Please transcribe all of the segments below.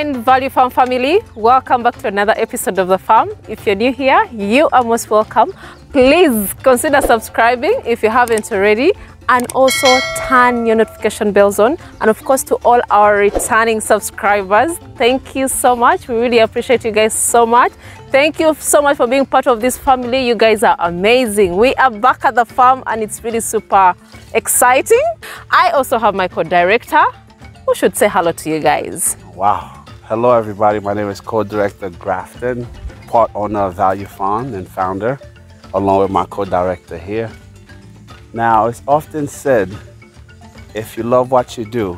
Sunshine Value Farm family, welcome back to another episode of The Farm. If you're new here, you are most welcome. Please consider subscribing if you haven't already and also turn your notification bells on. And of course, to all our returning subscribers, thank you so much. We really appreciate you guys so much. Thank you so much for being part of this family. You guys are amazing. We are back at the farm and it's really super exciting. I also have my co-director who should say hello to you guys. Wow. Hello, everybody. My name is co-director Grafton, part owner of Value Farm and founder, along with my co-director here. Now, it's often said, if you love what you do,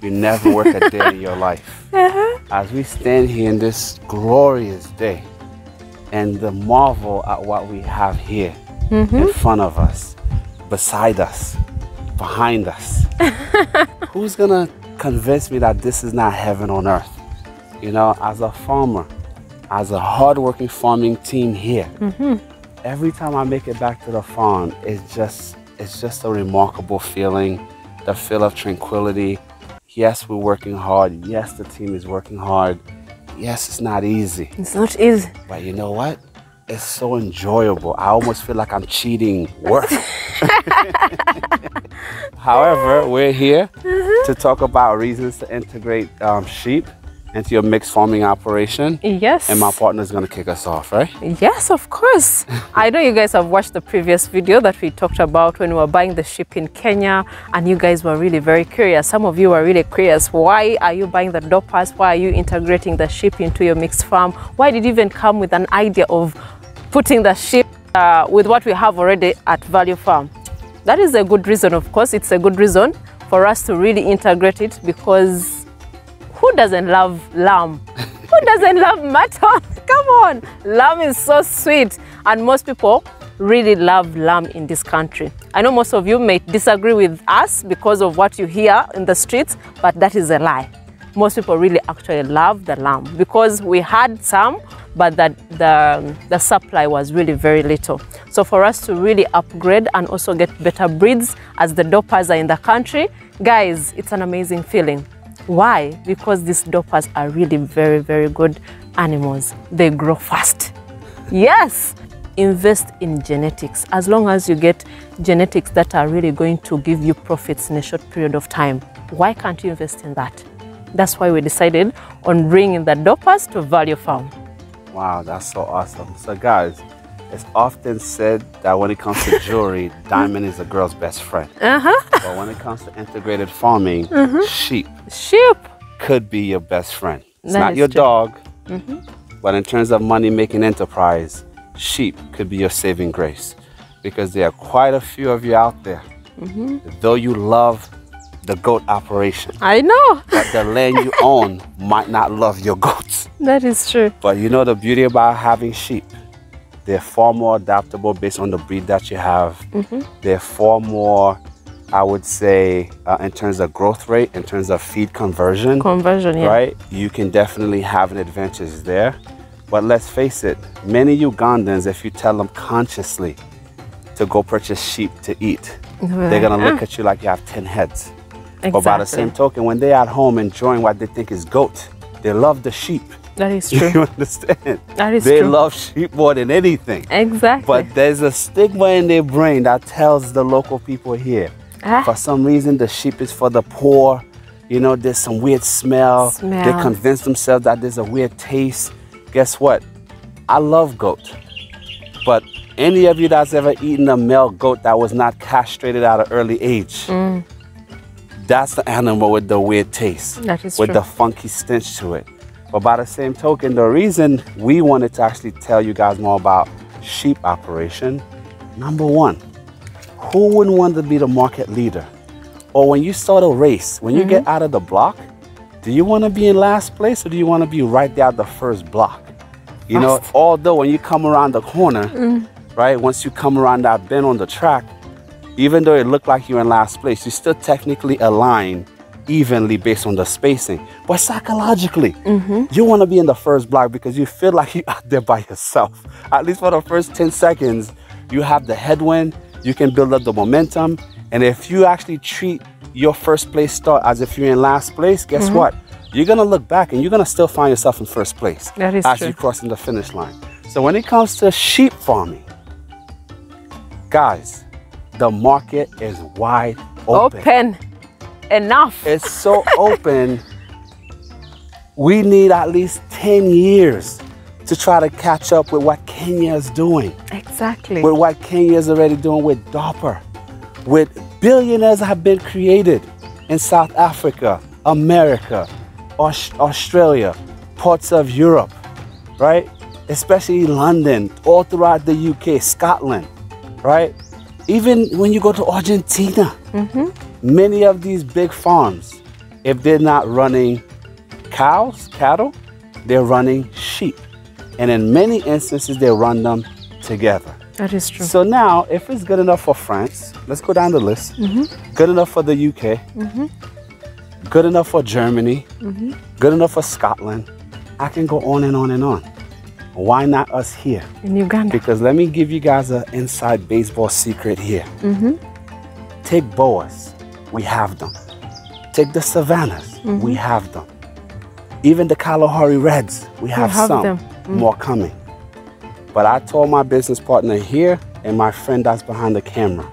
you never work a day in your life. Uh-huh. As we stand here in this glorious day and the marvel at what we have here mm-hmm. in front of us, beside us, behind us, who's gonna convince me that this is not heaven on earth? You know, as a farmer, as a hardworking farming team here, every time I make it back to the farm, it's just it's just a remarkable feeling, the feel of tranquility. Yes, we're working hard. Yes, the team is working hard. Yes, it's not easy. It's not easy. But you know what? It's so enjoyable. I almost feel like I'm cheating work. However, we're here to talk about reasons to integrate um, sheep into your mixed farming operation. Yes. And my partner is going to kick us off, right? Yes, of course. I know you guys have watched the previous video that we talked about when we were buying the sheep in Kenya, and you guys were really very curious. Some of you were really curious. Why are you buying the Dorpers? Why are you integrating the sheep into your mixed farm? Why did you even come with an idea of putting the sheep uh, with what we have already at Value Farm? That is a good reason, of course. It's a good reason for us to really integrate it because who doesn't love lamb? who doesn't love mutton? Come on, lamb is so sweet, and most people really love lamb in this country. I know most of you may disagree with us because of what you hear in the streets, but that is a lie. Most people really actually love the lamb because we had some, but that the, the supply was really very little. So for us to really upgrade and also get better breeds as the Dorpers are in the country, guys, it's an amazing feeling. Why? Because these Dorpers are really very, very good animals. They grow fast. Yes, invest in genetics. As long as you get genetics that are really going to give you profits in a short period of time, why can't you invest in that? That's why we decided on bringing the Dorpers to Value Farm. Wow, that's so awesome. So, guys, it's often said that when it comes to jewelry, diamond is a girl's best friend. Uh-huh. But when it comes to integrated farming, sheep Sheep. could be your best friend. It's That not your true. dog, but in terms of money making enterprise, sheep could be your saving grace because there are quite a few of you out there. Mhm. Though you love the goat operation, I know. but the land you own might not love your goats. That is true. But you know the beauty about having sheep? They're far more adaptable based on the breed that you have. They're far more, I would say, uh, in terms of growth rate, in terms of feed conversion, Conversion, yeah. right? You can definitely have an advantage there. But let's face it, many Ugandans, if you tell them consciously to go purchase sheep to eat, they're gonna look at you like you have 10 heads. Exactly. But by the same token, when they're at home enjoying what they think is goat, they love the sheep. That is true. You understand? That is they true. They love sheep more than anything. exactly. But there's a stigma in their brain that tells the local people here. Ah. For some reason, the sheep is for the poor. You know, there's some weird smell. smell. They convince themselves that there's a weird taste. Guess what? I love goat. But any of you that's ever eaten a male goat that was not castrated at an early age, Mm. that's the animal with the weird taste That is with true. the funky stench to it. But by the same token, the reason we wanted to actually tell you guys more about sheep operation, number one, who wouldn't want to be the market leader? Or when you start a race, when you Mm-hmm. get out of the block, do you want to be in last place or do you want to be right there at the first block? You know, although when you come around the corner, Mm. right, once you come around that bend on the track, even though it looked like you're in last place, you still technically align evenly based on the spacing. But psychologically, mm-hmm. you want to be in the first block because you feel like you're out there by yourself. At least for the first 10 seconds, you have the headwind, you can build up the momentum. And if you actually treat your first place start as if you're in last place, guess mm-hmm. what? you're gonna look back and you're gonna still find yourself in first place That is as true. you're crossing the finish line. So when it comes to sheep farming, guys, the market is wide open. Open. Enough. It's so open. We need at least 10 years to try to catch up with what Kenya is doing, exactly. with what Kenya is already doing with Dorper, with billionaires have been created in South Africa, America, Aus- Australia, parts of Europe, right? Especially London, all throughout the UK, Scotland, right? Even when you go to Argentina, mm-hmm. Many of these big farms, if they're not running cows, cattle, they're running sheep. And in many instances, they run them together. that is true. So now, if it's good enough for France, let's go down the list. Mm-hmm. Good enough for the UK. Mm-hmm. Good enough for Germany. Mm-hmm. Good enough for Scotland. I can go on and on and on. Why not us here? In Uganda. Because let me give you guys an inside baseball secret here. Take Boers, we have them. Take the savannas, we mm-hmm. have them. Even the Kalahari Reds, we have, have some. them. Mm. More coming. But I told my business partner here and my friend that's behind the camera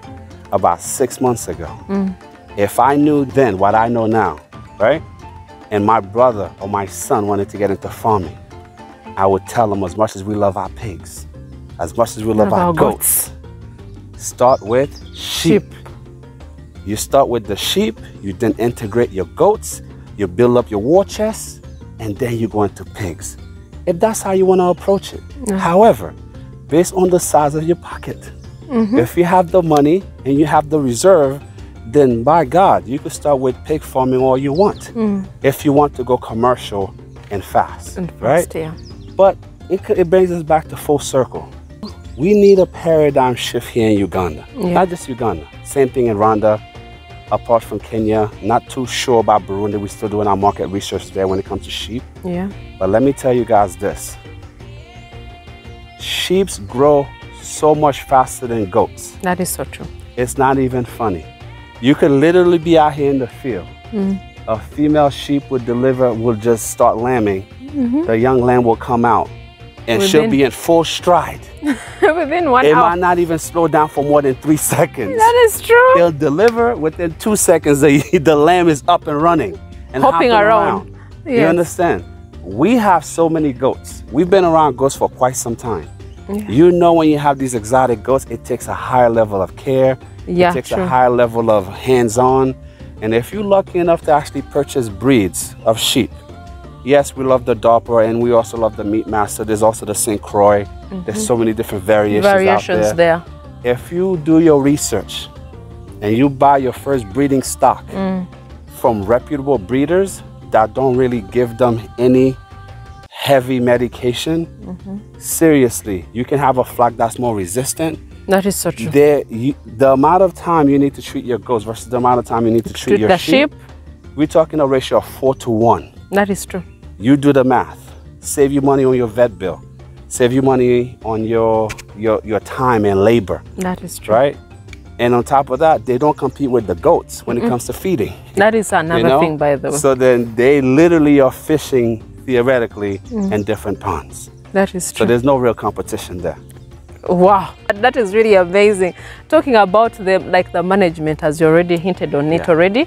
about six months ago. Mm. If I knew then what I know now, right? And my brother or my son wanted to get into farming, I would tell them as much as we love our pigs, as much as we love Love our, our goats, start with sheep. Sheep. You start with the sheep, you then integrate your goats, you build up your war chest, and then you go into pigs. If that's how you want to approach it. However, based on the size of your pocket, mm-hmm. if you have the money and you have the reserve, then by God, you could start with pig farming all you want. Mm. If you want to go commercial and fast, And right? yeah. But it, it brings us back to full circle. We need a paradigm shift here in Uganda. Yeah. Not just Uganda. Same thing in Rwanda, apart from Kenya. Not too sure about Burundi. We're still doing our market research there when it comes to sheep. Yeah. But let me tell you guys this. Sheeps grow so much faster than goats. That is so true. It's not even funny. You could literally be out here in the field. Mm. A female sheep would deliver, will just start lambing. Mm-hmm. The young lamb will come out and she'll be in full stride. Within one It hour. might not even slow down for more than three seconds. That is true. They'll deliver within two seconds. The, the lamb is up and running and Hopping hopping around. You Yes. understand? We have so many goats. We've been around goats for quite some time. Yeah. You know, when you have these exotic goats, it takes a higher level of care. Yeah, it takes true. a higher level of hands-on. And if you're lucky enough to actually purchase breeds of sheep, yes, we love the Dorper and we also love the Meat Master. There's also the St. Croix. There's so many different variations, Mm-hmm. Variations out there. there. If you do your research and you buy your first breeding stock Mm. from reputable breeders that don't really give them any heavy medication, Mm-hmm. seriously, you can have a flock that's more resistant. That is so true. There, you, the amount of time you need to treat your goats versus the amount of time you need to treat Treat your sheep, sheep. we're talking a ratio of four to one. That is true. You do the math. Save you money on your vet bill. Save you money on your your, your time and labor, That is true. right? And on top of that, they don't compete with the goats when it comes to feeding. That is another you know? thing, by the way. So then they literally are fishing theoretically mm. in different ponds. that is true. So there's no real competition there. Wow, that is really amazing. Talking about the like the management, as you already hinted on it Yeah. already,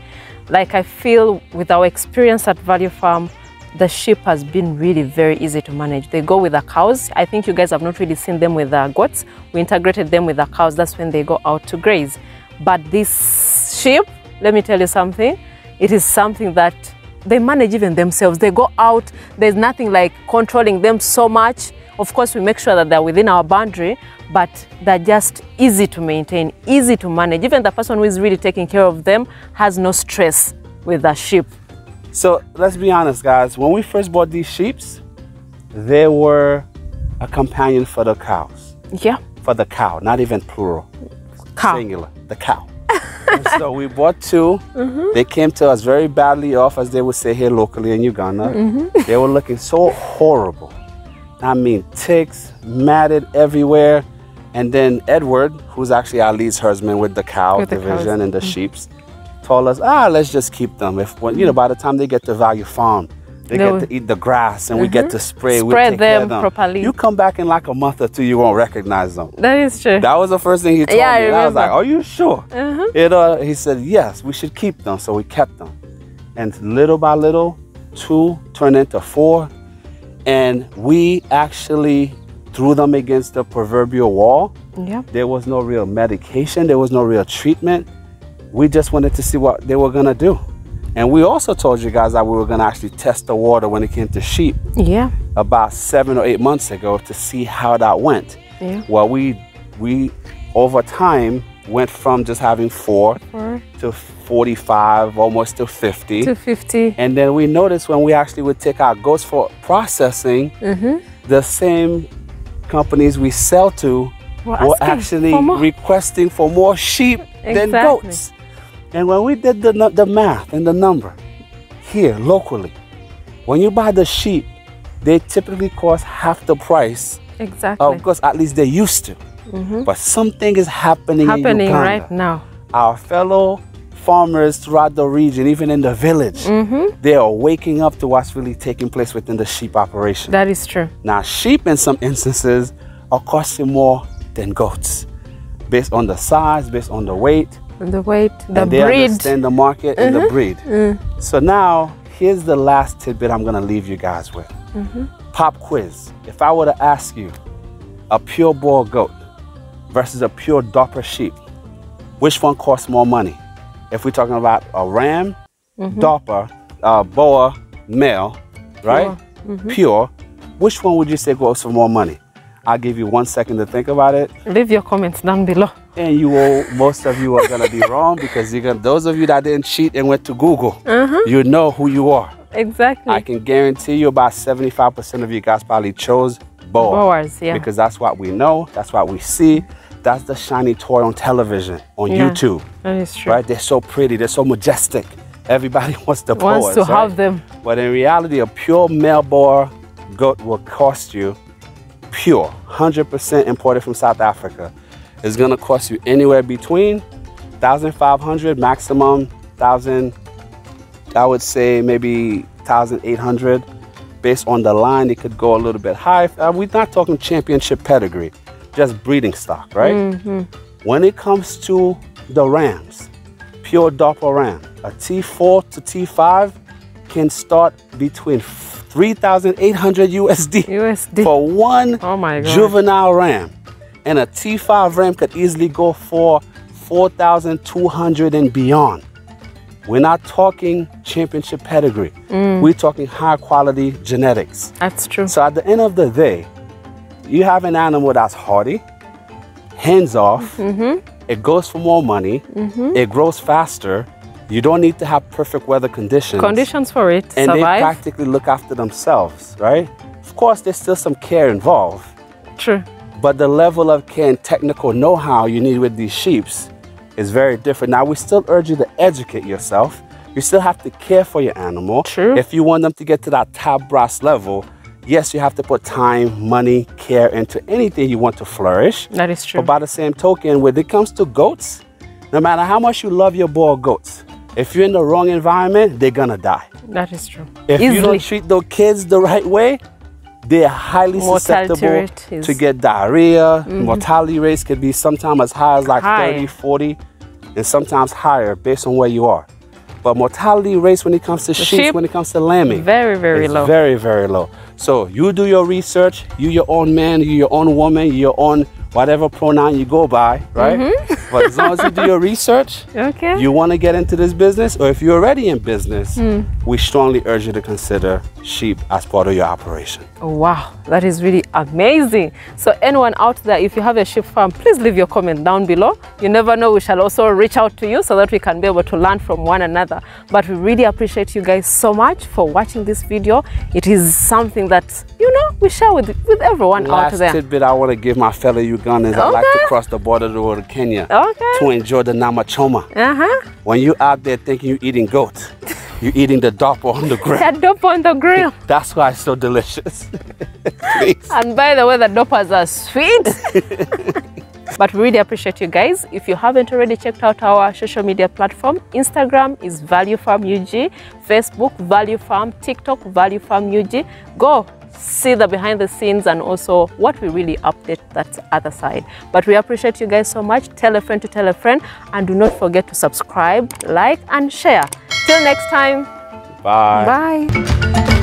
like I feel with our experience at Value Farm, the sheep has been really very easy to manage. They go with the cows. I think you guys have not really seen them with the goats. We integrated them with the cows. That's when they go out to graze. But this sheep, let me tell you something. It is something that they manage even themselves. They go out. There's nothing like controlling them so much. Of course, we make sure that they're within our boundary, but they're just easy to maintain, easy to manage. Even the person who is really taking care of them has no stress with the sheep. So let's be honest, guys. When we first bought these sheep, they were a companion for the cows. Yeah, For the cow, not even plural, cow. singular, the cow. So we bought 2 mm-hmm. They came to us very badly off, as they would say here locally in Uganda. Mm-hmm. They were looking so horrible. I mean, ticks, matted everywhere. And then Edward, who's actually our lead herdsman with the cow With the cows. division and the sheep's, told us, ah, let's just keep them. If when, you know, by the time they get to Value Farm, They No. get to eat the grass and we get to spray. we Spread take care of them properly. You come back in like a month or two, you won't recognize them. That is true. That was the first thing he told Yeah, I me. And I was like, Are you sure? Uh-huh. You know, he said, Yes, we should keep them. So we kept them. And little by little, two turned into four. And we actually threw them against the proverbial wall. Yep. There was no real medication, there was no real treatment. We just wanted to see what they were gonna do. And we also told you guys that we were gonna actually test the water when it came to sheep Yeah. about seven or eight months ago to see how that went. Yeah. Well, we we over time went from just having four Four to 45, almost to 50. to 50. And then we noticed when we actually would take our goats for processing, Mm-hmm. the same companies we sell to We're were actually for requesting for more sheep than Exactly. goats. And when we did the, the math and the number here locally, when you buy the sheep, they typically cost half the price Exactly. of goats, at least they used to. But something is happening. Happening in right now. Our fellow farmers throughout the region, even in the village, Mm-hmm. they are waking up to what's really taking place within the sheep operation. That is true. Now, sheep in some instances are costing more than goats based on the size, based on the weight, The weight, the and they breed. Understand the market and the breed. Mm. So now, here's the last tidbit I'm going to leave you guys with. Mm-hmm. Pop quiz. If I were to ask you a pure boar goat versus a pure Dorper sheep, which one costs more money? If we're talking about a ram, Mm-hmm. Dorper, uh, Boer, male, right? Mm-hmm. Pure, which one would you say goes for more money? I'll give you one second to think about it Leave your comments down below. and you will most of you are gonna be wrong because you're gonna those of you that didn't cheat and went to google you know who you are Exactly. i can guarantee you about 75% of you guys probably chose Boer Boers, yeah. because that's what we know that's what we see that's the shiny toy on television on Yeah. youtube that is true. right they're so pretty they're so majestic everybody wants the Wants to right? have them. but in reality a pure male boar goat will cost you pure 100% imported from south africa is going to cost you anywhere between 1500 maximum 1000 i would say maybe 1800 based on the line it could go a little bit high uh, we're not talking championship pedigree just breeding stock right when it comes to the rams pure dorper ram a t4 to t5 can start between 3800 usd USD. for one Oh juvenile ram. And a T5 ram could easily go for 4,200 and beyond. We're not talking championship pedigree. Mm. We're talking high quality genetics. That's true. So at the end of the day, you have an animal that's hardy, hands off, Mm-hmm. it goes for more money, it grows faster. You don't need to have perfect weather conditions Conditions for it. and they practically look after themselves, right? Of course, there's still some care involved, True. but the level of care and technical know-how you need with these sheeps is very different. Now, we still urge you to educate yourself. You still have to care for your animal. True. If you want them to get to that top brass level, yes, you have to put time, money, care into anything you want to flourish. That is true. But by the same token, when it comes to goats, no matter how much you love your boar goats, if you're in the wrong environment, they're gonna die. that is true. If you don't treat those kids the right way, they are highly Mortality susceptible is- to get diarrhea. Mm-hmm. Mortality rates could be sometimes as high as like High. 30, 40, and sometimes higher based on where you are. But mortality rates when it comes to sheep, sheep, when it comes to lambing, very, very low. Very, very low. So you do your research, you your own man, you your own woman, you your own whatever pronoun you go by, right? Mm-hmm. but as long as you do your research, Okay. you want to get into this business, or if you're already in business, Hmm. we strongly urge you to consider sheep as part of your operation. Oh, wow, that is really amazing. So anyone out there, if you have a sheep farm, please leave your comment down below. You never know, we shall also reach out to you so that we can be able to learn from one another. But we really appreciate you guys so much for watching this video. It is something that, you know, we share with, with everyone Last out there. Last tidbit I want to give my fellow Ugandans, I like to cross the border to go to Kenya Okay. to enjoy the nyama choma. Uh-huh. When you out there thinking you're eating goat, you're eating the Dorper on the ground. Head up on the grill. That's why it's so delicious. And by the way, the Dorpers are sweet. But we really appreciate you guys. If you haven't already checked out our social media platform, Instagram is Value Farm UG, Facebook Value Farm, TikTok Value Farm UG. Go see the behind the scenes and also what we really update that other side. But we appreciate you guys so much. Tell a friend to tell a friend and do not forget to subscribe, like and share. Till next time. Bye. Bye.